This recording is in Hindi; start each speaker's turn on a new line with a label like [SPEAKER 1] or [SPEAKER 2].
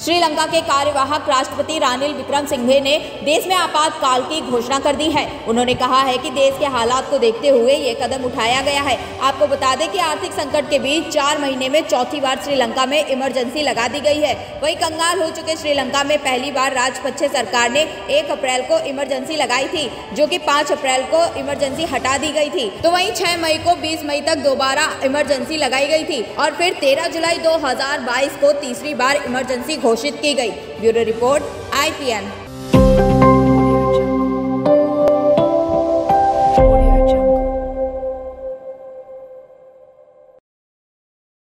[SPEAKER 1] श्रीलंका के कार्यवाहक राष्ट्रपति रानिल विक्रम सिंघे ने देश में आपातकाल की घोषणा कर दी है। उन्होंने कहा है कि देश के हालात को देखते हुए ये कदम उठाया गया है। आपको बता दें कि आर्थिक संकट के बीच चार महीने में चौथी बार श्रीलंका में इमरजेंसी लगा दी गई है। वही कंगाल हो चुके श्रीलंका में पहली बार राजपक्षे सरकार ने एक अप्रैल को इमरजेंसी लगाई थी, जो की पाँच अप्रैल को इमरजेंसी हटा दी गई थी। तो वही छह मई को बीस मई तक दोबारा इमरजेंसी लगाई गई थी और फिर तेरह जुलाई दो हज़ार बाईस को तीसरी बार इमरजेंसी घोषित की गई। Bureau report IPN.